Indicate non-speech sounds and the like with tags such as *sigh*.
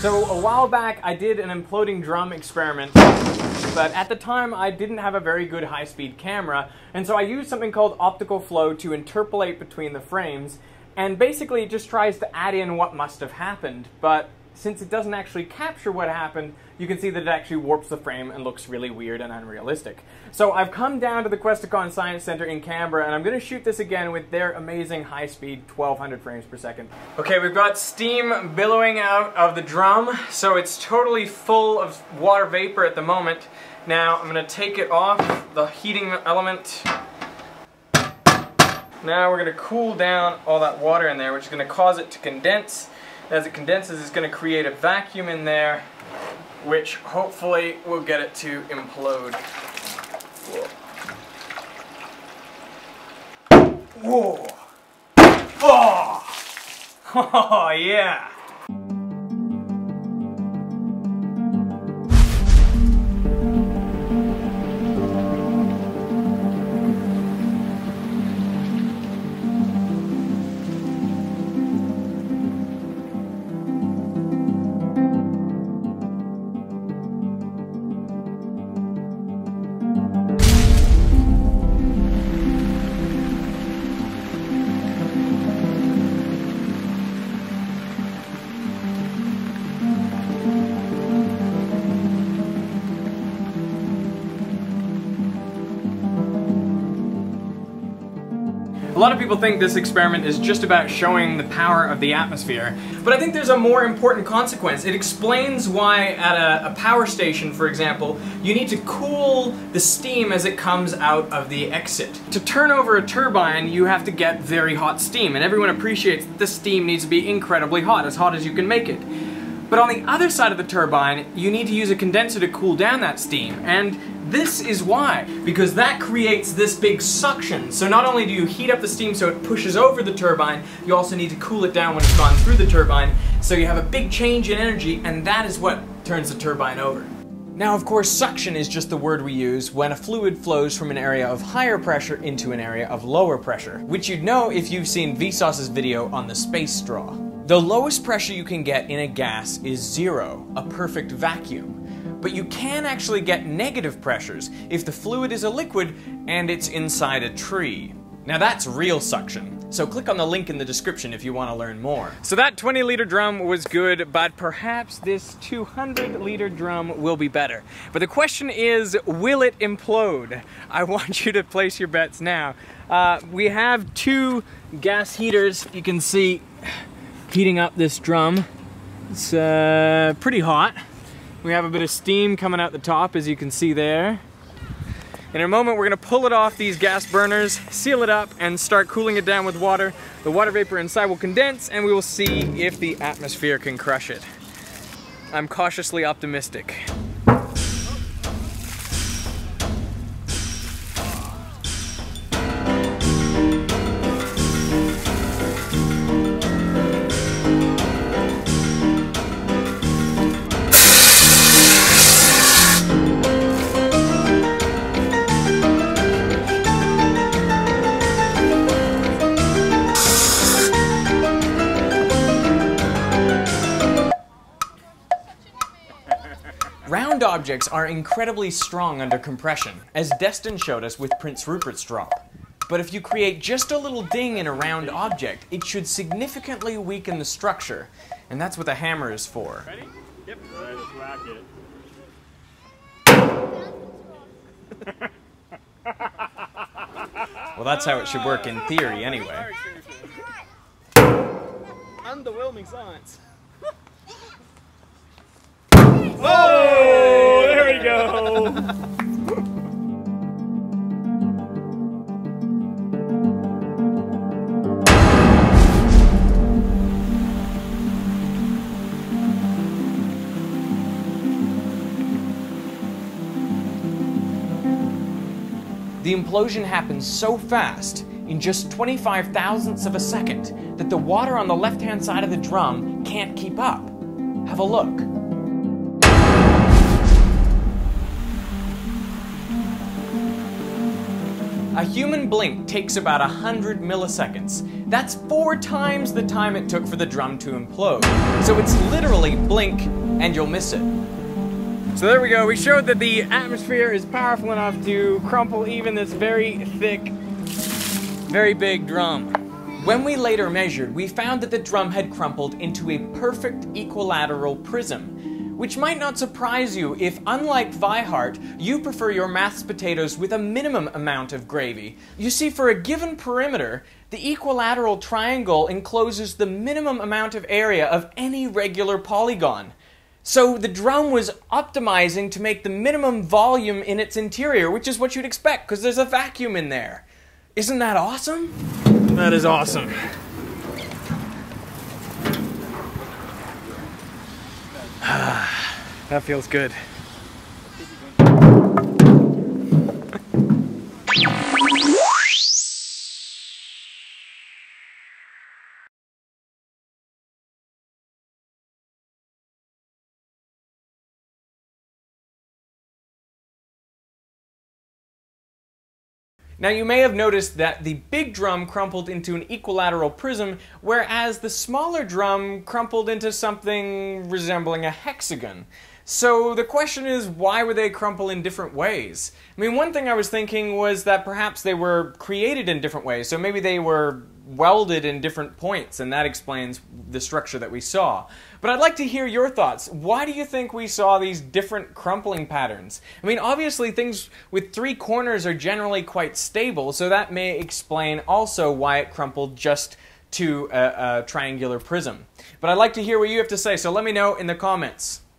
So a while back, I did an imploding drum experiment, but at the time I didn't have a very good high-speed camera, and so I used something called optical flow to interpolate between the frames, and basically it just tries to add in what must have happened, but since it doesn't actually capture what happened, you can see that it actually warps the frame and looks really weird and unrealistic. So I've come down to the Questacon Science Center in Canberra and I'm going to shoot this again with their amazing high-speed 1200 frames per second. Okay, we've got steam billowing out of the drum, so it's totally full of water vapor at the moment. Now I'm going to take it off the heating element. Now we're going to cool down all that water in there, which is going to cause it to condense as it condenses, it's going to create a vacuum in there, which hopefully will get it to implode. Whoa. Whoa. Oh. *laughs* Oh, yeah. A lot of people think this experiment is just about showing the power of the atmosphere, but I think there's a more important consequence. It explains why at a, a, power station, for example, you need to cool the steam as it comes out of the exit. To turn over a turbine, you have to get very hot steam, and everyone appreciates that the steam needs to be incredibly hot, as hot as you can make it. But on the other side of the turbine, you need to use a condenser to cool down that steam, and this is why, because that creates this big suction. So not only do you heat up the steam so it pushes over the turbine, you also need to cool it down when it's gone through the turbine, so you have a big change in energy, and that is what turns the turbine over. Now, of course, suction is just the word we use when a fluid flows from an area of higher pressure into an area of lower pressure, which you'd know if you've seen Vsauce's video on the space straw. The lowest pressure you can get in a gas is zero, a perfect vacuum but you can actually get negative pressures if the fluid is a liquid and it's inside a tree. Now that's real suction, so click on the link in the description if you want to learn more. So that 20 liter drum was good, but perhaps this 200 liter drum will be better. But the question is, will it implode? I *laughs* want you to place your bets now. Uh, we have two gas heaters, you can see, heating up this drum. It's uh, pretty hot. We have a bit of steam coming out the top as you can see there. In a moment we're gonna pull it off these gas burners, seal it up, and start cooling it down with water. The water vapor inside will condense and we will see if the atmosphere can crush it. I'm cautiously optimistic. Round objects are incredibly strong under compression, as Destin showed us with Prince Rupert's drop. But if you create just a little ding in a round object, it should significantly weaken the structure. And that's what the hammer is for. Ready? Yep. Let's whack it. *laughs* well, that's how it should work in theory, anyway. *laughs* Underwhelming science. Oh, there we go. The implosion happens so fast, in just 25 thousandths of a second, that the water on the left-hand side of the drum can't keep up. Have a look. A human blink takes about 100 milliseconds. That's four times the time it took for the drum to implode. So it's literally blink and you'll miss it. So there we go, we showed that the atmosphere is powerful enough to crumple even this very thick, very big drum. When we later measured, we found that the drum had crumpled into a perfect equilateral prism, which might not surprise you if, unlike ViHart, you prefer your mashed potatoes with a minimum amount of gravy. You see, for a given perimeter, the equilateral triangle encloses the minimum amount of area of any regular polygon. So the drum was optimizing to make the minimum volume in its interior, which is what you'd expect, because there's a vacuum in there. Isn't that awesome? That is awesome. That feels good. Now you may have noticed that the big drum crumpled into an equilateral prism, whereas the smaller drum crumpled into something resembling a hexagon. So the question is, why would they crumple in different ways? I mean, one thing I was thinking was that perhaps they were created in different ways, so maybe they were welded in different points, and that explains the structure that we saw. But I'd like to hear your thoughts. Why do you think we saw these different crumpling patterns? I mean, obviously things with three corners are generally quite stable, so that may explain also why it crumpled just to a, a triangular prism. But I'd like to hear what you have to say, so let me know in the comments.